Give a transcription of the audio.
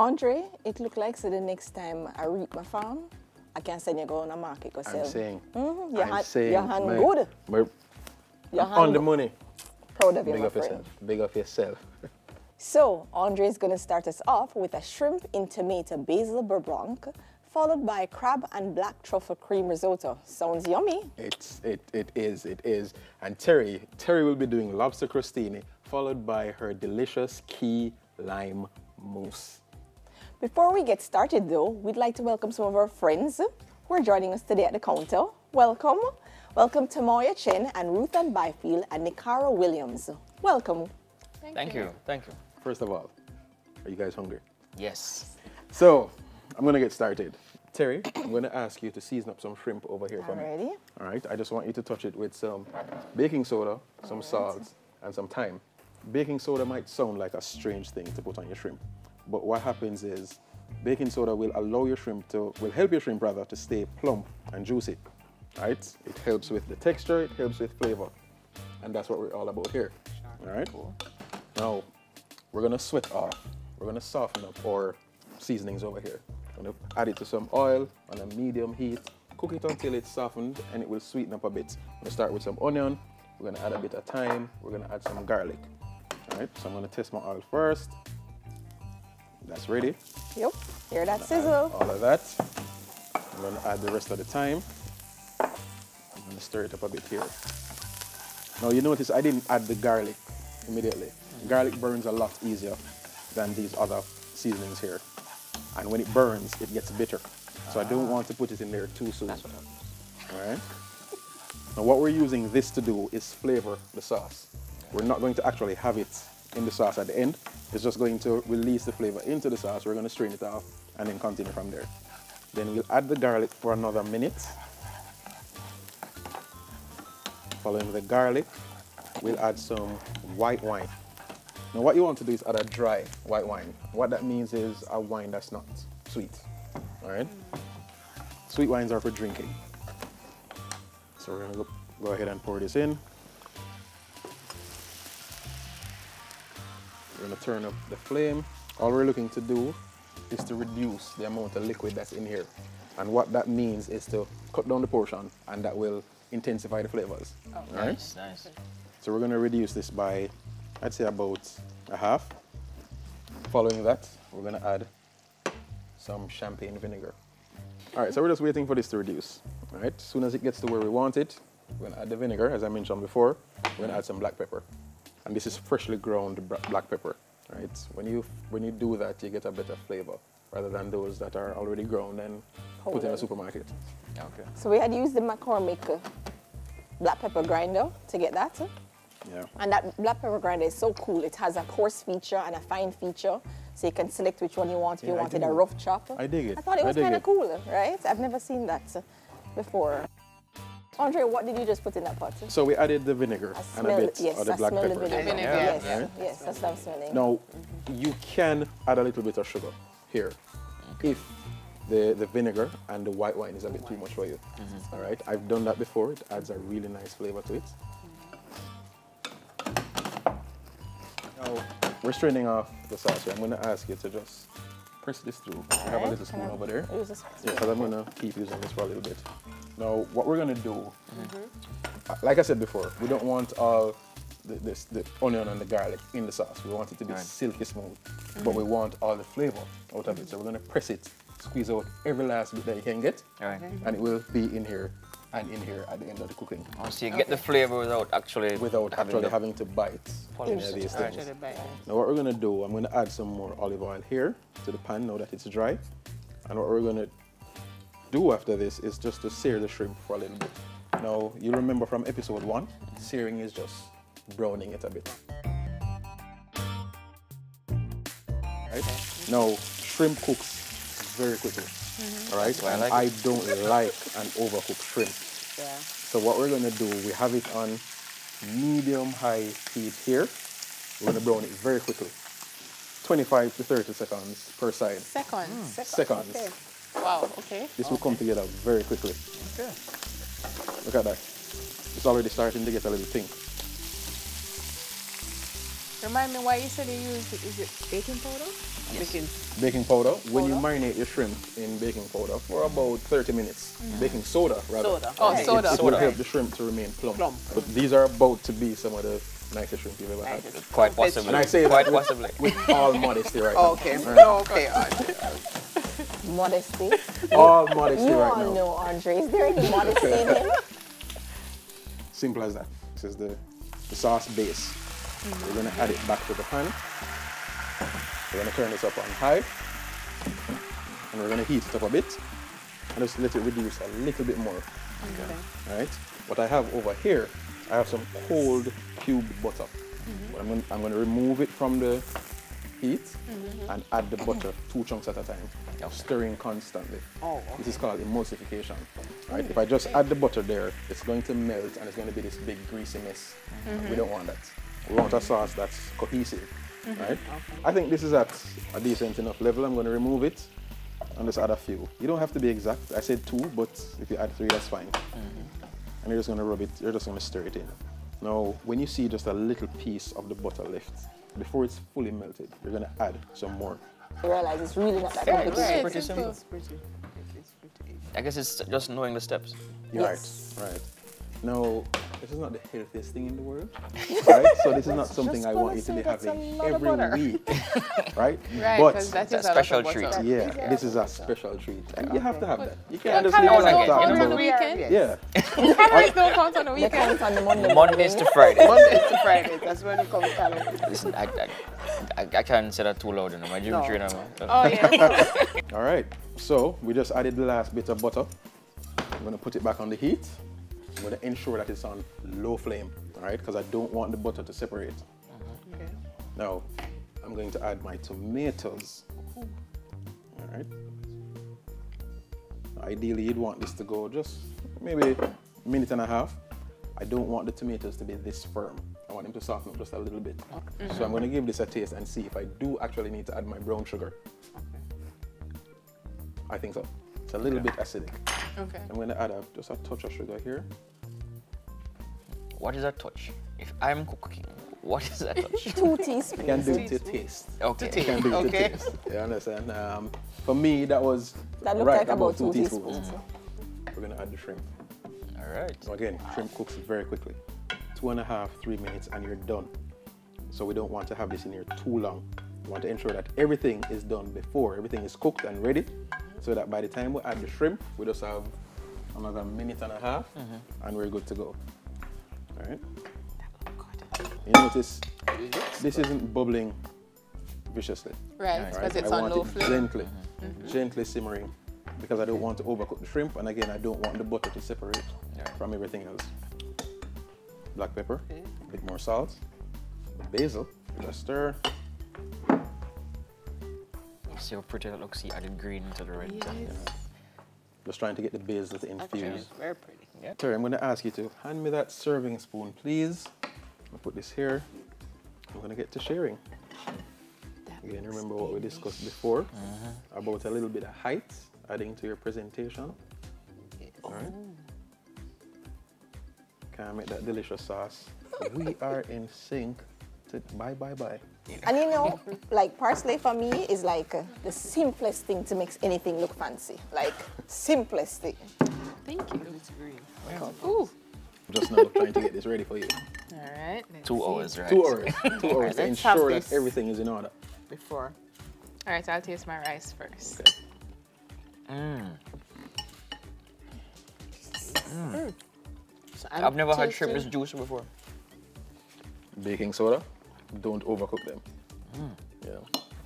Andre, it look like so the next time I reap my farm, I can send you go on a market go sell. I'm saying. Mhm, your I'm hand- saying. your hand my- good. my- Your hand on the money. Proud of you, Big my up friend. yourself. Big of yourself. So, Andre is going to start us off with a shrimp in tomato basil beurre followed by crab and black truffle cream risotto. Sounds yummy. It's it it is it is. And Terry Terry will be doing lobster crostini, followed by her delicious key lime mousse. Before we get started, though, we'd like to welcome some of our friends who are joining us today at the counter. Welcome. Welcome to Moya Chen and Ruth Ann Byfield and Nikara Williams. Welcome. Thank, you. Thank you. First of all, are you guys hungry? Yes. So I'm gonna get started. Terry, I'm gonna ask you to season up some shrimp over here for me. Alrighty. All right. I just want you to touch it with some baking soda, some salt, and some thyme. Baking soda might sound like a strange thing to put on your shrimp, but what happens is baking soda will allow your shrimp to will help your shrimp rather to stay plump and juicy. Right? It helps with the texture, it helps with flavor. And that's what we're all about here. All right? Cool. Now, we're gonna sweat off. We're gonna soften up our seasonings over here. I'm gonna add it to some oil on a medium heat. Cook it until it's softened and it will sweeten up a bit. I'm gonna start with some onion. We're gonna add a bit of thyme. We're gonna add some garlic. All right, so I'm gonna test my oil first. That's ready. Yep. Hear that sizzle. all of that. I'm gonna add the rest of the thyme. I'm gonna stir it up a bit here. Now you notice I didn't add the garlic immediately. Garlic burns a lot easier than these other seasonings here. And when it burns, it gets bitter. So I don't ah. want to put it in there too soon. All right. Now what we're using this to do is flavor the sauce. We're not going to actually have it in the sauce at the end. It's just going to release the flavor into the sauce. We're going to strain it off and then continue from there. Then we'll add the garlic for another minute. Following the garlic, we'll add some white wine. Now what you want to do is add a dry white wine. What that means is a wine that's not sweet. All right? Sweet wines are for drinking. So we're gonna go, go ahead and pour this in. We're gonna turn up the flame. All we're looking to do is to reduce the amount of liquid that's in here. And what that means is to cut down the portion and that will intensify the flavors. All right? Nice, nice. So we're gonna reduce this by, I'd say about a half. Following that, we're gonna add some champagne vinegar. All right, so we're just waiting for this to reduce. All right, as soon as it gets to where we want it, we're gonna add the vinegar, as I mentioned before. We're gonna add some black pepper. And this is freshly ground black pepper, right? When you, when you do that, you get a better flavor rather than those that are already ground and put in a supermarket. Okay. So we had used the McCormick black pepper grinder to get that. Yeah. And that black pepper grinder is so cool. It has a coarse feature and a fine feature. So you can select which one you want. If you Yeah, I wanted a rough chop. I dig it. I thought it I was kind of cool, right? I've never seen that before. Andre, what did you just put in that pot? So we added the vinegar I and a bit yes, of the I black smell pepper. the vinegar. Vinegar. Yes, Right? yes, that's what I'm smelling. Now, you can add a little bit of sugar here if the, the vinegar and the white wine is a bit too much for you. Mm-hmm. All right, I've done that before. It adds a really nice flavor to it. Now, we're straining off the sauce here. I'm going to ask you to just press this through. I have a little spoon over there. use this Yeah, because I'm going to keep using this for a little bit. Now, what we're going to do, Mm-hmm. uh, like I said before, we don't want all the, this, the onion and the garlic in the sauce. We want it to be Right. silky smooth, but we want all the flavor out of it. So we're going to press it, squeeze out every last bit that you can get, All right. and it will be in here and in here at the end of the cooking Oh, so you get the flavor without actually without having actually having to bite any of these things. Actually. Now what we're gonna do, I'm gonna add some more olive oil here to the pan now that it's dry. And what we're gonna do after this is just to sear the shrimp for a little bit. Now you remember from episode one, searing is just browning it a bit. Right? Now shrimp cooks very quickly. Mm-hmm. All right, why I and like I don't like an overcooked shrimp. Yeah. So what we're gonna do, we have it on medium high heat here. We're gonna brown it very quickly. 25 to 30 seconds per side. Seconds. Hmm. Seconds. Okay. Wow. Okay. This will come together very quickly. Okay. Look at that. It's already starting to get a little pink. Remind me why you said you used is it baking powder? Yes. Baking. Baking powder, when you marinate your shrimp in baking powder for about 30 minutes. Mm-hmm. Baking soda, rather. Soda. Oh, It- soda. It, will Soda. help the shrimp to remain plump. Plump. But these are about to be some of the nicest shrimp you've ever had. Quite possibly. And I say Quite that with, possibly. with all modesty right Okay. now. Okay. Modesty. All modesty You right all now. know Andre. Is there any modesty in him? Simple as that. This is the, the sauce base. We're gonna add it back to the pan. We're gonna turn this up on high. And we're gonna heat it up a bit. And just let it reduce a little bit more. Okay. All right. What I have over here, I have some cold cubed butter. Mm-hmm. But I'm gonna, I'm gonna remove it from the heat mm-hmm. and add the butter two chunks at a time, stirring constantly. Oh, This is called emulsification. Right? Mm. If I just add the butter there, it's going to melt and it's going to be this big greasy mess. Mm-hmm. We don't want that. We want a sauce that's cohesive. Mm-hmm. Right? I think this is at a decent enough level. I'm going to remove it and just add a few. You don't have to be exact. I said two, but if you add three, that's fine. And you're just going to rub it, you're just going to stir it in. Now, when you see just a little piece of the butter left, before it's fully melted, you're going to add some more. You realize it's really not that Yeah, complicated. it's pretty simple. simple. It's pretty. It's pretty. I guess it's just knowing the steps. Yes. Right, right. Now, this is not the healthiest thing in the world, right? So this is not something I want you to be having every butter. week, right? Right, but because that it's a is a lot of special treat. yeah, this is a special treat, and you have to have that. You can't just leave it calories on count on the weekend. Yeah, Calories don't count on the They weekend. count on the Monday Mondays to morning. Friday. Monday to Friday. That's when it comes calories. Listen, I, I, I, I can't say that too loud. You know, my gym No. trainer. Oh yeah. All right. So we just added the last bit of butter. I'm gonna put it back on the heat. I'm gonna ensure that it's on low flame, all right? Because I don't want the butter to separate. Mm-hmm. okay. Now, I'm going to add my tomatoes. All right. Ideally, you'd want this to go just maybe a minute and a half. I don't want the tomatoes to be this firm. I want them to soften up just a little bit. Mm-hmm. So I'm going to give this a taste and see if I do actually need to add my brown sugar. Okay. I think so. It's a little bit acidic. Okay. I'm going to add a, just a touch of sugar here. What is that touch? If I'm cooking, what is that touch? Two You teaspoons. can do it to taste. okay. You can do it Okay. to taste. You understand? Um, for me, that was That looked right like about two teaspoons. We're gonna add the shrimp. All right. So again, shrimp cooks very quickly. Two and a half, three minutes, and you're done. So we don't want to have this in here too long. We want to ensure that everything is done before, everything is cooked and ready, so that by the time we add the shrimp, we just have another minute and a half, and we're good to go. All right. You notice this isn't bubbling viciously. Right. Right? Because it's I on want low it flame. Gently, mm-hmm. gently simmering because I don't want to overcook the shrimp and again I don't want the butter to separate Yeah. from everything else. Black pepper, a bit more salt, basil, just stir. See how pretty that looks. He added green to the red. Just trying to get the basil to infuse. Very pretty. Yeah. Terry, I'm going to ask you to hand me that serving spoon, please. I'll put this here. I'm going to get to sharing. Again, remember what we discussed before mm-hmm. about a little bit of height adding to your presentation. All right. Can I make that delicious sauce? we are in sync. To bye, bye, bye. And you know, like parsley for me is like uh, the simplest thing to make anything look fancy. Like simplest thing. Thank you. It's green. Ooh. Just now trying to get this ready for you. All right. Two hours, right? Two hours. Two hours to let's ensure this. that everything is in order. Before. All right. So I'll taste my rice first. Okay. Mm. So I'm I've never had shrimp tasting- this juicy before. Baking soda, don't overcook them. Hmm. Yeah.